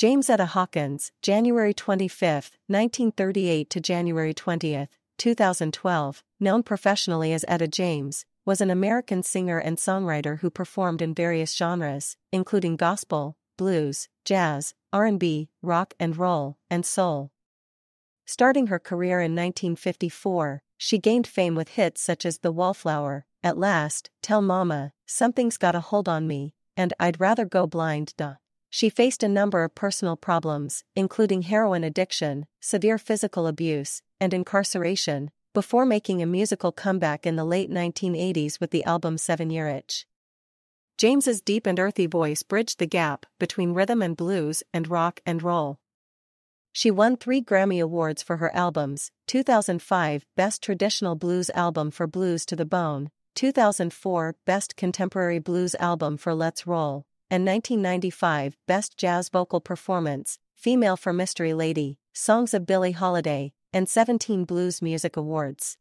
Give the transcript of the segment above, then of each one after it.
Jamesetta Hawkins, January 25, 1938 to January 20, 2012, known professionally as Etta James, was an American singer and songwriter who performed in various genres, including gospel, blues, jazz, R&B, rock and roll, and soul. Starting her career in 1954, she gained fame with hits such as The Wallflower, At Last, Tell Mama, Something's Got a Hold on Me, and I'd Rather Go Blind. Duh. She faced a number of personal problems, including heroin addiction, severe physical abuse, and incarceration, before making a musical comeback in the late 1980s with the album Seven Year Itch. James's deep and earthy voice bridged the gap between rhythm and blues and rock and roll. She won three Grammy Awards for her albums 2005 Best Traditional Blues Album for Blues to the Bone, 2004 Best Contemporary Blues Album for Let's Roll, and 1995 Best Jazz Vocal Performance, Female for Mystery Lady, Songs of Billie Holiday, and 17 Blues Music Awards.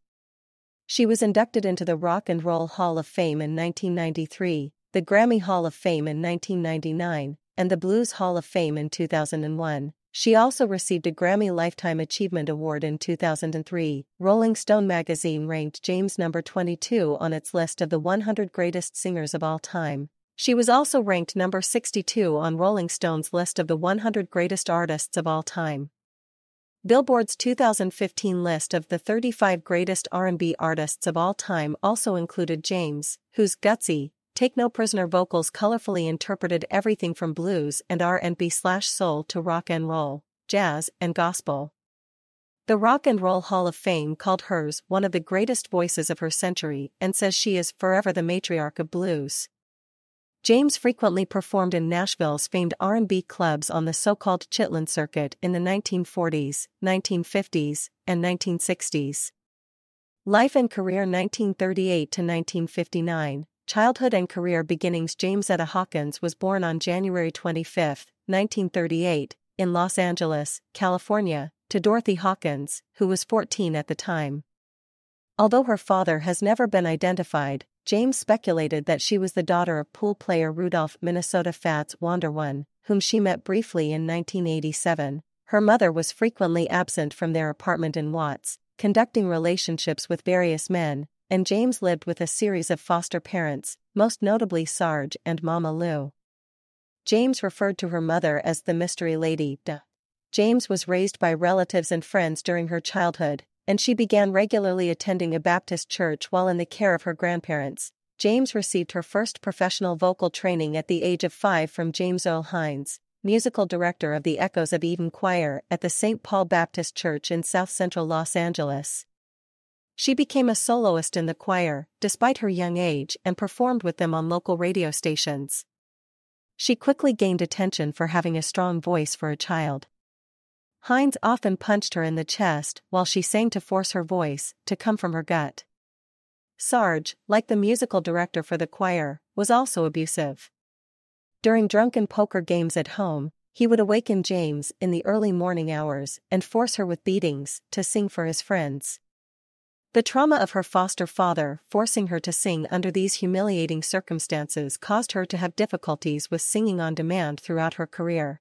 She was inducted into the Rock and Roll Hall of Fame in 1993, the Grammy Hall of Fame in 1999, and the Blues Hall of Fame in 2001. She also received a Grammy Lifetime Achievement Award in 2003. Rolling Stone magazine ranked James number 22 on its list of the 100 greatest singers of all time, she was also ranked number 62 on Rolling Stone's list of the 100 greatest artists of all time. Billboard's 2015 list of the 35 greatest R&B artists of all time also included James, whose gutsy, take no prisoner vocals colorfully interpreted everything from blues and R&B/soul to rock and roll, jazz, and gospel. The Rock and Roll Hall of Fame called hers one of the greatest voices of her century and says she is forever the matriarch of blues. James frequently performed in Nashville's famed R&B clubs on the so-called Chitlin circuit in the 1940s, 1950s, and 1960s. Life and career 1938 to 1959. Childhood and career beginnings Jamesetta Hawkins was born on January 25, 1938, in Los Angeles, California, to Dorothy Hawkins, who was 14 at the time. Although her father has never been identified, James speculated that she was the daughter of pool player Rudolf Minnesota Fats Wanderone, whom she met briefly in 1987. Her mother was frequently absent from their apartment in Watts, conducting relationships with various men, and James lived with a series of foster parents, most notably Sarge and Mama Lou. James referred to her mother as the Mystery Lady. Duh. James was raised by relatives and friends during her childhood, and she began regularly attending a Baptist church while in the care of her grandparents. James received her first professional vocal training at the age of five from James Earl Hines, musical director of the Echoes of Eden Choir at the St. Paul Baptist Church in south central Los Angeles. She became a soloist in the choir, despite her young age, and performed with them on local radio stations. She quickly gained attention for having a strong voice for a child. Hines often punched her in the chest while she sang to force her voice to come from her gut. Sarge, like the musical director for the choir, was also abusive. During drunken poker games at home, he would awaken James in the early morning hours and force her with beatings to sing for his friends. The trauma of her foster father forcing her to sing under these humiliating circumstances caused her to have difficulties with singing on demand throughout her career.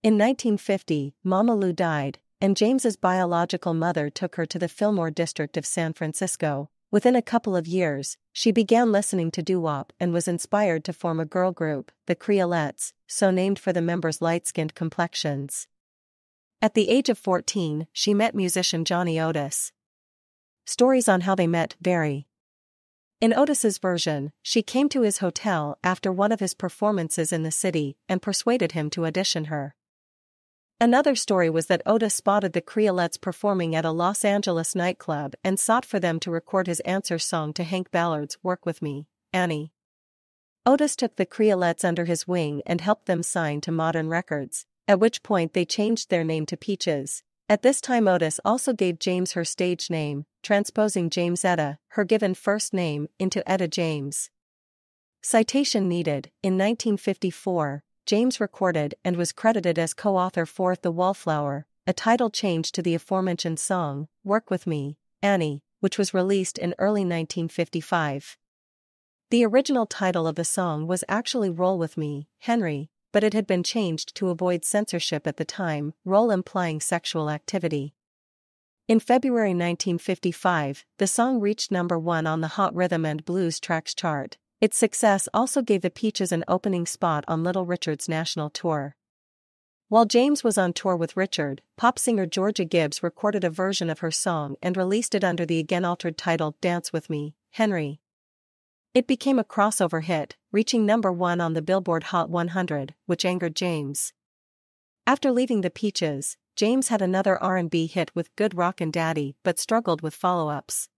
In 1950, Mama Lou died, and James's biological mother took her to the Fillmore district of San Francisco. Within a couple of years, she began listening to doo-wop and was inspired to form a girl group, the Creolettes, so named for the members' light-skinned complexions. At the age of 14, she met musician Johnny Otis. Stories on how they met vary. In Otis's version, she came to his hotel after one of his performances in the city and persuaded him to audition her. Another story was that Otis spotted the Creolettes performing at a Los Angeles nightclub and sought for them to record his answer song to Hank Ballard's Work With Me, Annie. Otis took the Creolettes under his wing and helped them sign to Modern Records, at which point they changed their name to Peaches. At this time Otis also gave James her stage name, transposing Jamesetta, her given first name, into Etta James. Citation needed, in 1954, James recorded and was credited as co-author for The Wallflower, a title change to the aforementioned song, Work With Me, Annie, which was released in early 1955. The original title of the song was actually Roll With Me, Henry, but it had been changed to avoid censorship at the time, roll implying sexual activity. In February 1955, the song reached number one on the Hot Rhythm and Blues Tracks chart. Its success also gave the Peaches an opening spot on Little Richard's national tour. While James was on tour with Richard, pop singer Georgia Gibbs recorded a version of her song and released it under the again altered title Dance With Me, Henry. It became a crossover hit, reaching number one on the Billboard Hot 100, which angered James. After leaving the Peaches, James had another R&B hit with Good Rockin' Daddy but struggled with follow-ups.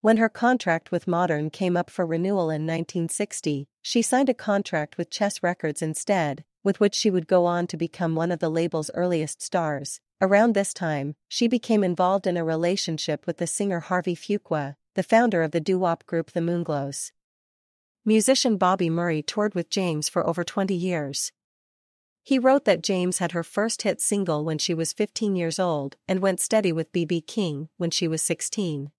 When her contract with Modern came up for renewal in 1960, she signed a contract with Chess Records instead, with which she would go on to become one of the label's earliest stars. Around this time, she became involved in a relationship with the singer Harvey Fuqua, the founder of the doo-wop group The Moonglows. Musician Bobby Murray toured with James for over 20 years. He wrote that James had her first hit single when she was 15 years old and went steady with B.B. King when she was 16.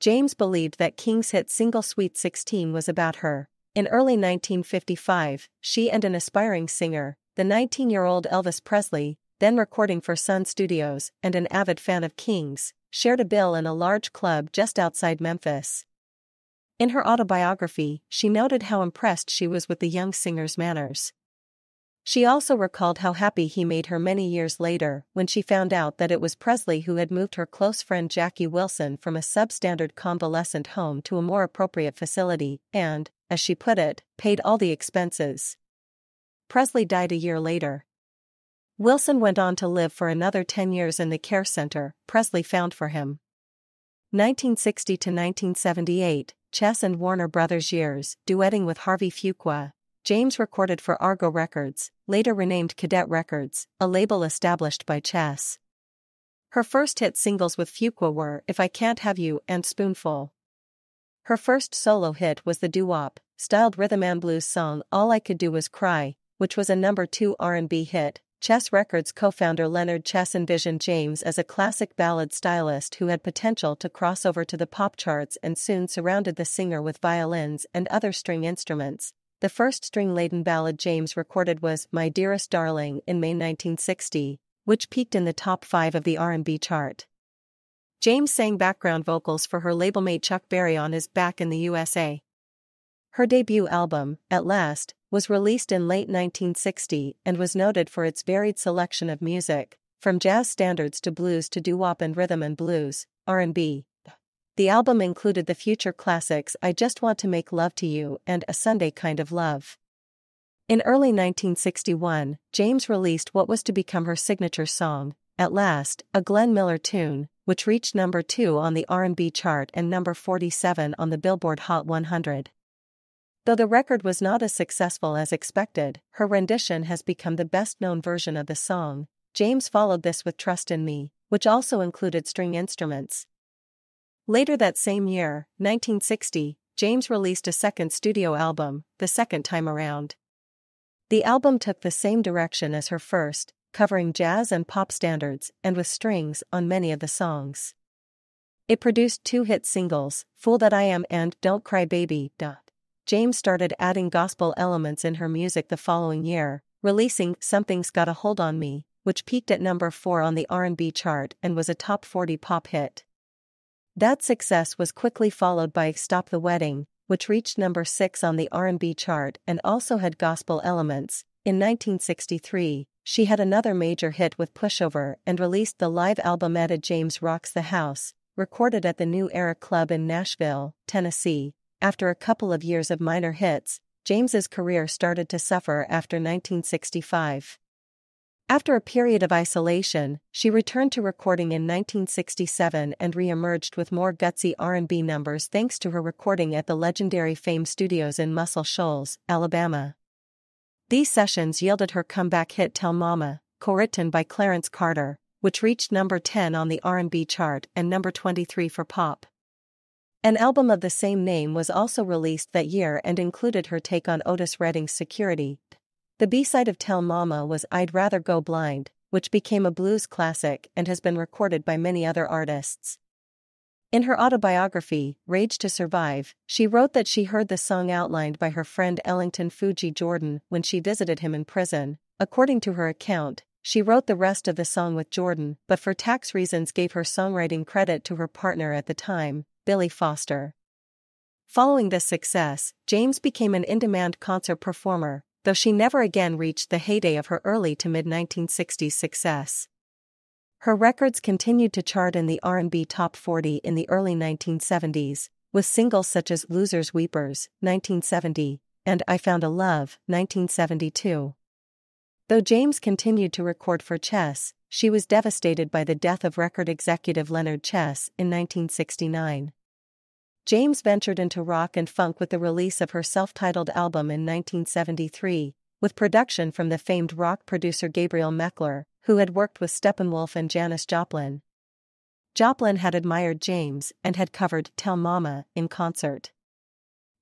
James believed that King's hit single Sweet 16 was about her. In early 1955, she and an aspiring singer, the 19 year old Elvis Presley, then recording for Sun Studios and an avid fan of King's, shared a bill in a large club just outside Memphis. In her autobiography, she noted how impressed she was with the young singer's manners. She also recalled how happy he made her many years later when she found out that it was Presley who had moved her close friend Jackie Wilson from a substandard convalescent home to a more appropriate facility and, as she put it, paid all the expenses. Presley died a year later. Wilson went on to live for another 10 years in the care center Presley found for him. 1960 to 1978, Chess and Warner Brothers years, duetting with Harvey Fuqua, James recorded for Argo Records, later renamed Cadet Records, a label established by Chess. Her first hit singles with Fuqua were If I Can't Have You and Spoonful. Her first solo hit was the doo-wop, styled rhythm and blues song All I Could Do Was Cry, which was a number 2 R&B hit. Chess Records co-founder Leonard Chess envisioned James as a classic ballad stylist who had potential to cross over to the pop charts and soon surrounded the singer with violins and other string instruments, the first string-laden ballad James recorded was My Dearest Darling in May 1960, which peaked in the top 5 of the R&B chart. James sang background vocals for her labelmate Chuck Berry on his Back in the USA. Her debut album, At Last, was released in late 1960 and was noted for its varied selection of music, from jazz standards to blues to doo-wop and rhythm and blues, R&B, the album included the future classics I Just Want to Make Love to You and A Sunday Kind of Love. In early 1961, James released what was to become her signature song, At Last, a Glenn Miller tune, which reached number 2 on the R&B chart and number 47 on the Billboard Hot 100. Though the record was not as successful as expected, her rendition has become the best-known version of the song. James followed this with Trust in Me, which also included string instruments, Later that same year, 1960, James released a second studio album, the second time around. The album took the same direction as her first, covering jazz and pop standards and with strings on many of the songs. It produced two hit singles, Fool That I Am and Don't Cry Baby. James started adding gospel elements in her music the following year, releasing Something's Got a Hold on Me, which peaked at number 4 on the R&B chart and was a top 40 pop hit. That success was quickly followed by Stop the Wedding, which reached number 6 on the R&B chart and also had gospel elements. In 1963, she had another major hit with Pushover and released the live album Etta James Rocks the House, recorded at the New Era Club in Nashville, Tennessee. After a couple of years of minor hits, James's career started to suffer after 1965. After a period of isolation, she returned to recording in 1967 and re-emerged with more gutsy R&B numbers thanks to her recording at the legendary Fame Studios in Muscle Shoals, Alabama. These sessions yielded her comeback hit Tell Mama, co-written by Clarence Carter, which reached number 10 on the R&B chart and number 23 for pop. An album of the same name was also released that year and included her take on Otis Redding's Security, the B-side of Tell Mama was I'd Rather Go Blind, which became a blues classic and has been recorded by many other artists. In her autobiography, Rage to Survive, she wrote that she heard the song outlined by her friend Ellington Fugi Jordan when she visited him in prison. According to her account, she wrote the rest of the song with Jordan, but for tax reasons gave her songwriting credit to her partner at the time, Billy Foster. Following this success, James became an in-demand concert performer, though she never again reached the heyday of her early to mid-1960s success. Her records continued to chart in the R&B top 40 in the early 1970s, with singles such as Losers Weepers, 1970, and I Found a Love, 1972. Though James continued to record for Chess, she was devastated by the death of record executive Leonard Chess in 1969. James ventured into rock and funk with the release of her self-titled album in 1973, with production from the famed rock producer Gabriel Mekler, who had worked with Steppenwolf and Janis Joplin. Joplin had admired James and had covered Tell Mama in concert.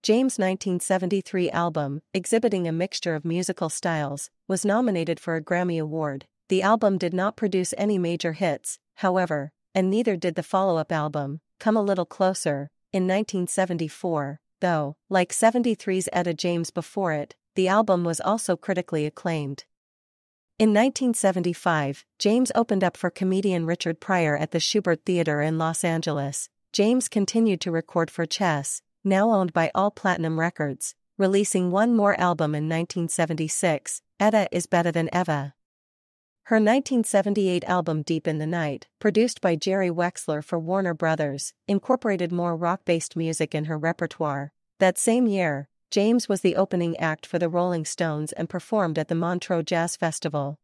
James' 1973 album, exhibiting a mixture of musical styles, was nominated for a Grammy Award. The album did not produce any major hits, however, and neither did the follow up album, Come a Little Closer, in 1974, though, like 73's Etta James before it, the album was also critically acclaimed. In 1975, James opened up for comedian Richard Pryor at the Shubert Theater in Los Angeles. James continued to record for Chess, now owned by All Platinum Records, releasing one more album in 1976, Etta is Better Than Eva. Her 1978 album Deep in the Night, produced by Jerry Wexler for Warner Brothers, incorporated more rock-based music in her repertoire. That same year, James was the opening act for the Rolling Stones and performed at the Montreux Jazz Festival.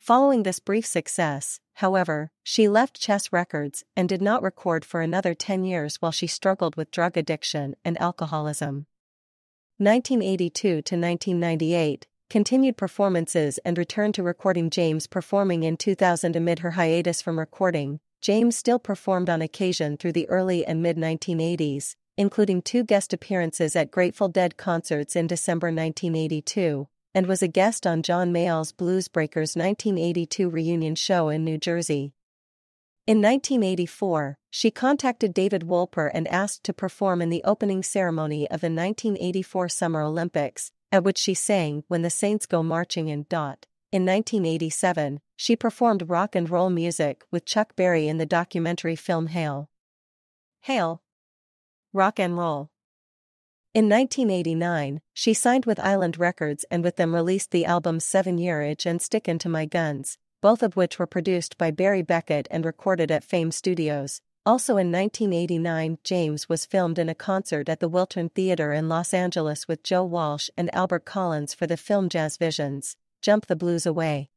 Following this brief success, however, she left Chess Records and did not record for another 10 years while she struggled with drug addiction and alcoholism. 1982 to 1998, continued performances and returned to recording James performing in 2000 amid her hiatus from recording. James still performed on occasion through the early and mid 1980s, including two guest appearances at Grateful Dead concerts in December 1982, and was a guest on John Mayall's Bluesbreakers 1982 reunion show in New Jersey. In 1984, she contacted David Wolper and asked to perform in the opening ceremony of the 1984 Summer Olympics, at which she sang When the Saints Go Marching in. Dot. In 1987, she performed rock and roll music with Chuck Berry in the documentary film Hail. Hail, Rock and Roll. In 1989, she signed with Island Records and with them released the albums Seven Year Itch and Stickin' to My Guns, both of which were produced by Barry Beckett and recorded at Fame Studios. Also in 1989, James was filmed in a concert at the Wiltern Theater in Los Angeles with Joe Walsh and Albert Collins for the film Jazz Visions, Jump the Blues Away.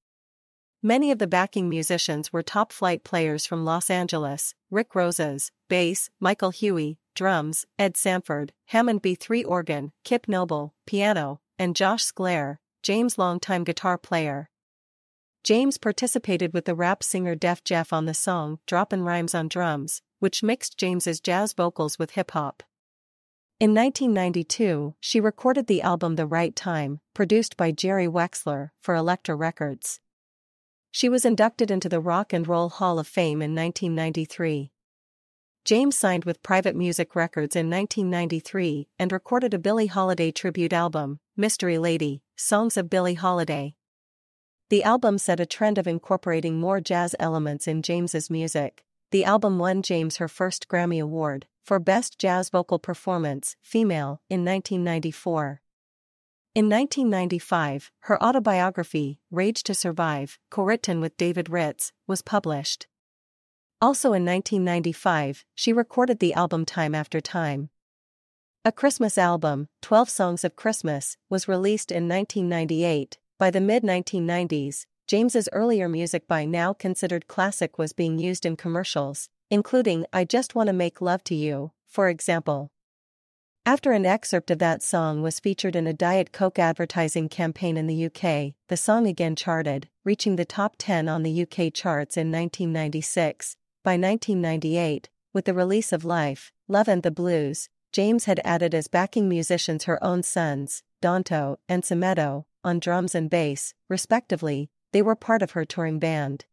Many of the backing musicians were top flight players from Los Angeles Rick Rosas, bass, Michael Huey, drums, Ed Sanford, Hammond B3 organ, Kip Noble, piano, and Josh Sklar, James' longtime guitar player. James participated with the rap singer Def Jeff on the song Droppin' Rhymes on Drums, which mixed James's jazz vocals with hip hop. In 1992, she recorded the album The Right Time, produced by Jerry Wexler, for Elektra Records. She was inducted into the Rock and Roll Hall of Fame in 1993. James signed with Private Music Records in 1993 and recorded a Billie Holiday tribute album, Mystery Lady Songs of Billie Holiday. The album set a trend of incorporating more jazz elements in James's music. The album won James her first Grammy Award for Best Jazz Vocal Performance, Female, in 1994. In 1995, her autobiography, Rage to Survive, co-written with David Ritz, was published. Also in 1995, she recorded the album Time After Time. A Christmas album, 12 Songs of Christmas, was released in 1998. By the mid 1990s, James's earlier music by now considered classic was being used in commercials, including I Just Wanna Make Love to You, for example. After an excerpt of that song was featured in a Diet Coke advertising campaign in the UK, the song again charted, reaching the top 10 on the UK charts in 1996. By 1998, with the release of Life, Love and the Blues, James had added as backing musicians her own sons, Donto and Sametto, on drums and bass, respectively, they were part of her touring band.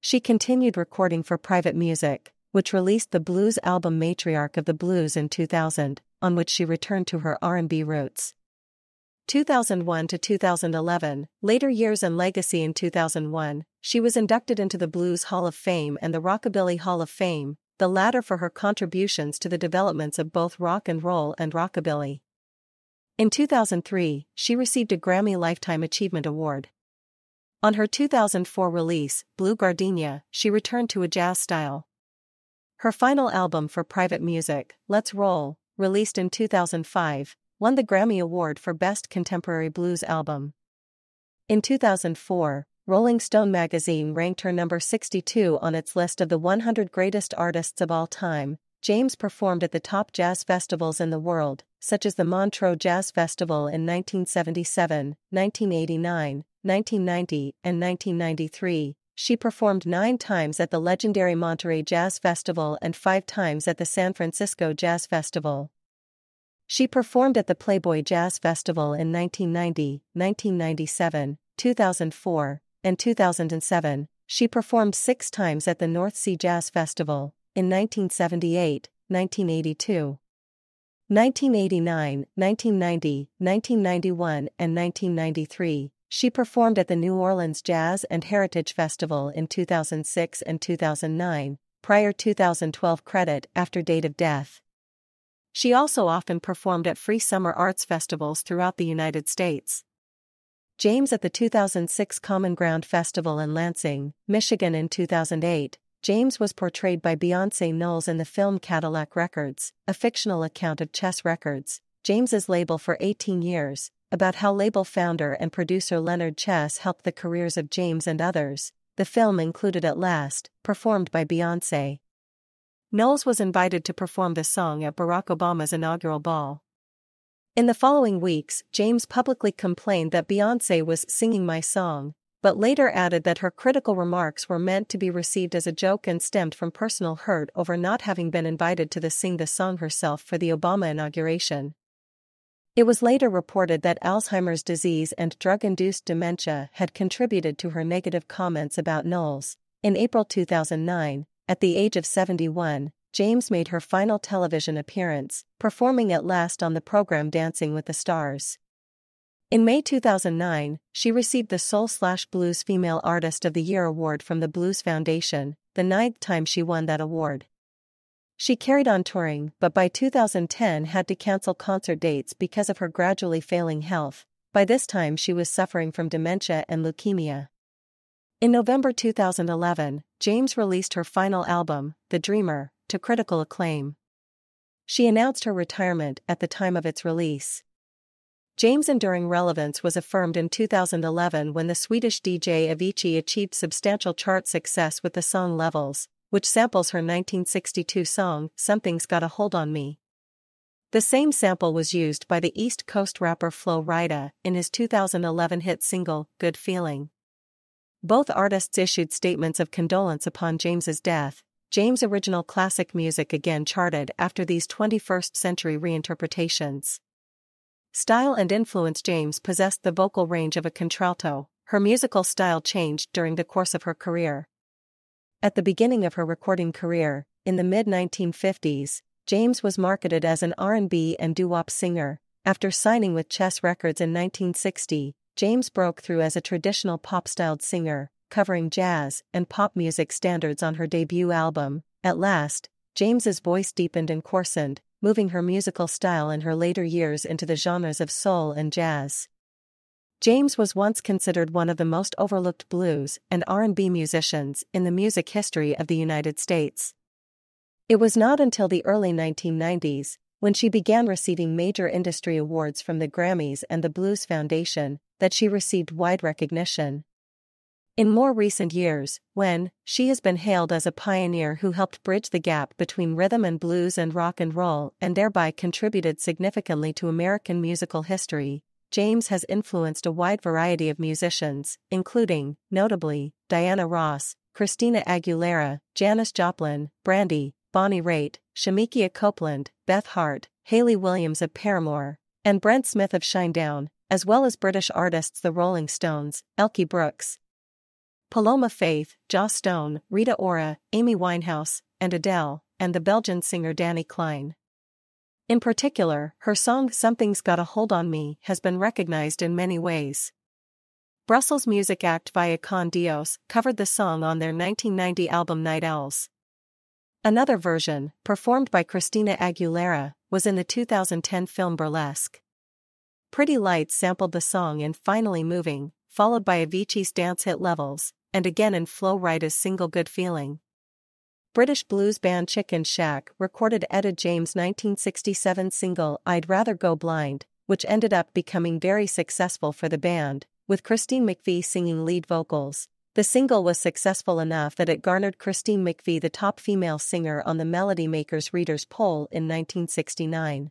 She continued recording for private music, which released the blues album Matriarch of the Blues in 2000, on which she returned to her R&B roots. 2001 to 2011, later years and legacy in 2001, she was inducted into the Blues Hall of Fame and the Rockabilly Hall of Fame, the latter for her contributions to the developments of both rock and roll and rockabilly. In 2003, she received a Grammy Lifetime Achievement Award. On her 2004 release, Blue Gardenia, she returned to a jazz style. Her final album for private music, Let's Roll, released in 2005, won the Grammy Award for Best Contemporary Blues Album. In 2004, Rolling Stone magazine ranked her number 62 on its list of the 100 greatest artists of all time. James performed at the top jazz festivals in the world, such as the Montreux Jazz Festival in 1977, 1989, 1990, and 1993. She performed nine times at the legendary Monterey Jazz Festival and five times at the San Francisco Jazz Festival. She performed at the Playboy Jazz Festival in 1990, 1997, 2004, and 2007. She performed six times at the North Sea Jazz Festival in 1978, 1982. 1989, 1990, 1991, and 1993, she performed at the New Orleans Jazz and Heritage Festival in 2006 and 2009, prior 2012 credit after date of death. She also often performed at free summer arts festivals throughout the United States. James at the 2006 Common Ground Festival in Lansing, Michigan in 2008, James was portrayed by Beyonce Knowles in the film Cadillac Records, a fictional account of Chess Records, James's label for 18 years, about how label founder and producer Leonard Chess helped the careers of James and others. The film included At Last, performed by Beyonce. Knowles was invited to perform the song at Barack Obama's inaugural ball. In the following weeks, James publicly complained that Beyonce was singing my song, but later added that her critical remarks were meant to be received as a joke and stemmed from personal hurt over not having been invited to the sing the song herself for the Obama inauguration. It was later reported that Alzheimer's disease and drug induced dementia had contributed to her negative comments about Knowles. In April 2009, at the age of 71, James made her final television appearance, performing at last on the program Dancing with the Stars. In May 2009, she received the Soul Slash Blues Female Artist of the Year award from the Blues Foundation, the ninth time she won that award. She carried on touring, but by 2010 had to cancel concert dates because of her gradually failing health. By this time, she was suffering from dementia and leukemia. In November 2011, James released her final album, The Dreamer, to critical acclaim. She announced her retirement at the time of its release. James' enduring relevance was affirmed in 2011 when the Swedish DJ Avicii achieved substantial chart success with the song Levels, which samples her 1962 song Something's Got a Hold on Me. The same sample was used by the East Coast rapper Flo Rida in his 2011 hit single, Good Feeling. Both artists issued statements of condolence upon James's death. James' original classic music again charted after these 21st century reinterpretations. Style and influence James possessed the vocal range of a contralto. Her musical style changed during the course of her career. At the beginning of her recording career, in the mid-1950s, James was marketed as an R&B and doo-wop singer. After signing with Chess Records in 1960, James broke through as a traditional pop-styled singer, covering jazz and pop music standards on her debut album. At last, James's voice deepened and coarsened, moving her musical style in her later years into the genres of soul and jazz. James was once considered one of the most overlooked blues and R&B musicians in the music history of the United States. It was not until the early 1990s, when she began receiving major industry awards from the Grammys and the Blues Foundation, that she received wide recognition. In more recent years, when she has been hailed as a pioneer who helped bridge the gap between rhythm and blues and rock and roll and thereby contributed significantly to American musical history, James has influenced a wide variety of musicians, including, notably, Diana Ross, Christina Aguilera, Janis Joplin, Brandy, Bonnie Raitt, Shemekia Copeland, Beth Hart, Hayley Williams of Paramore, and Brent Smith of Shinedown, as well as British artists The Rolling Stones, Elkie Brooks, Paloma Faith, Joss Stone, Rita Ora, Amy Winehouse, and Adele, and the Belgian singer Dani Klein. In particular, her song Something's Got a Hold on Me has been recognized in many ways. Brussels music act Vaya Con Dios covered the song on their 1990 album Night Owls. Another version, performed by Christina Aguilera, was in the 2010 film Burlesque. Pretty Lights sampled the song in Finally Moving, followed by Avicii's dance hit Levels, and again in Flo Rida's single Good Feeling. British blues band Chicken Shack recorded Etta James' 1967 single I'd Rather Go Blind, which ended up becoming very successful for the band, with Christine McVie singing lead vocals. The single was successful enough that it garnered Christine McVie the top female singer on the Melody Makers Readers Poll in 1969.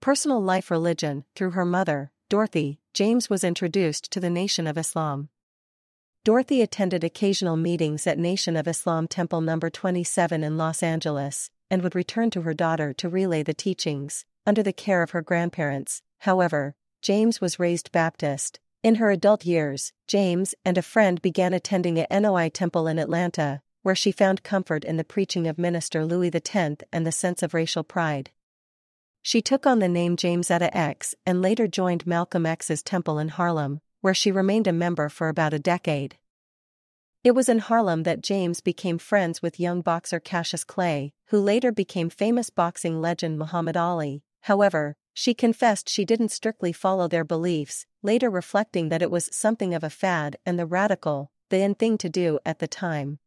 Personal life religion, through her mother, Dorothy, James was introduced to the Nation of Islam. Dorothy attended occasional meetings at Nation of Islam Temple No. 27 in Los Angeles, and would return to her daughter to relay the teachings, under the care of her grandparents. However, James was raised Baptist, in her adult years, James and a friend began attending a NOI temple in Atlanta, where she found comfort in the preaching of Minister Louis X and the sense of racial pride. She took on the name Jamesetta X and later joined Malcolm X's temple in Harlem, where she remained a member for about a decade. It was in Harlem that James became friends with young boxer Cassius Clay, who later became famous boxing legend Muhammad Ali. However, she confessed she didn't strictly follow their beliefs, later reflecting that it was something of a fad and the radical, the in thing to do at the time.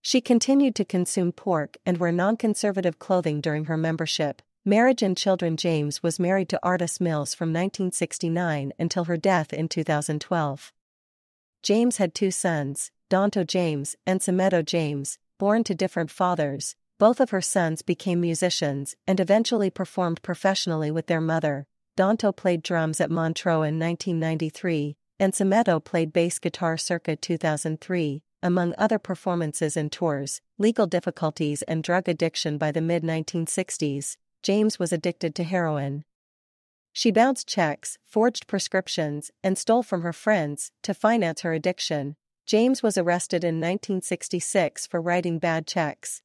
She continued to consume pork and wear non conservative clothing during her membership. Marriage and children James was married to Artis Mills from 1969 until her death in 2012. James had two sons, Donto James and Sametto James, born to different fathers, both of her sons became musicians and eventually performed professionally with their mother. Donto played drums at Montreux in 1993, and Sametto played bass guitar circa 2003. Among other performances and tours, legal difficulties and drug addiction by the mid 1960s, James was addicted to heroin. She bounced checks, forged prescriptions, and stole from her friends to finance her addiction. James was arrested in 1966 for writing bad checks.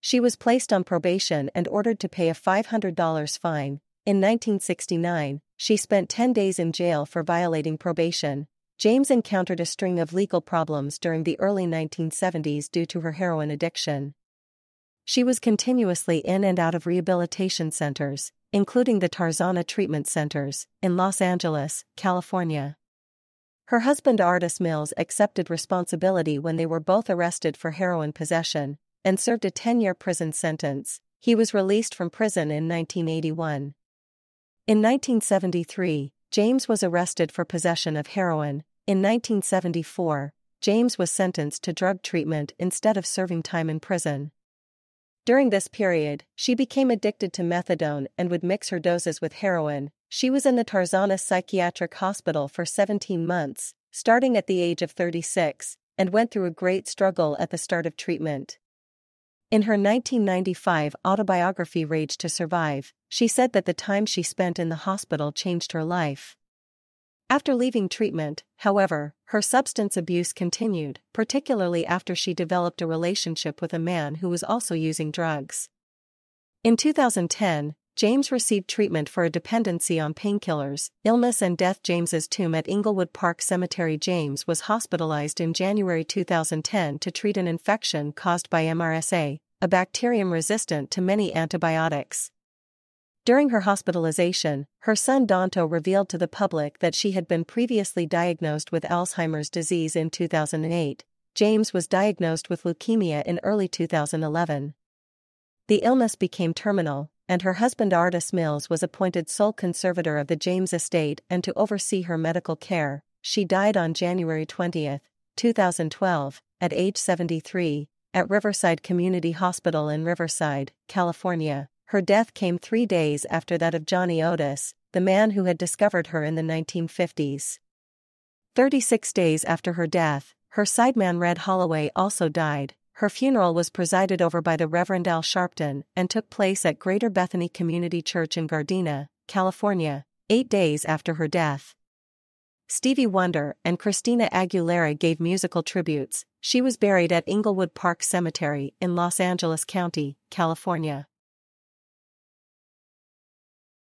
She was placed on probation and ordered to pay a $500 fine. In 1969, she spent 10 days in jail for violating probation. James encountered a string of legal problems during the early 1970s due to her heroin addiction. She was continuously in and out of rehabilitation centers, including the Tarzana Treatment Centers, in Los Angeles, California. Her husband Artis Mills accepted responsibility when they were both arrested for heroin possession, and served a 10 year prison sentence. He was released from prison in 1981. In 1973, James was arrested for possession of heroin. In 1974, James was sentenced to drug treatment instead of serving time in prison. During this period, she became addicted to methadone and would mix her doses with heroin. She was in the Tarzana Psychiatric Hospital for 17 months, starting at the age of 36, and went through a great struggle at the start of treatment. In her 1995 autobiography Rage to Survive, she said that the time she spent in the hospital changed her life. After leaving treatment, however, her substance abuse continued, particularly after she developed a relationship with a man who was also using drugs. In 2010, James received treatment for a dependency on painkillers, illness and death. James's tomb at Inglewood Park Cemetery. James was hospitalized in January 2010 to treat an infection caused by MRSA, a bacterium resistant to many antibiotics. During her hospitalization, her son Donto revealed to the public that she had been previously diagnosed with Alzheimer's disease in 2008. James was diagnosed with leukemia in early 2011. The illness became terminal, and her husband Artis Mills was appointed sole conservator of the James estate and to oversee her medical care. She died on January 20, 2012, at age 73, at Riverside Community Hospital in Riverside, California. Her death came three days after that of Johnny Otis, the man who had discovered her in the 1950s. 36 days after her death, her sideman Red Holloway also died, her funeral was presided over by the Reverend Al Sharpton and took place at Greater Bethany Community Church in Gardena, California, eight days after her death. Stevie Wonder and Christina Aguilera gave musical tributes. She was buried at Inglewood Park Cemetery in Los Angeles County, California.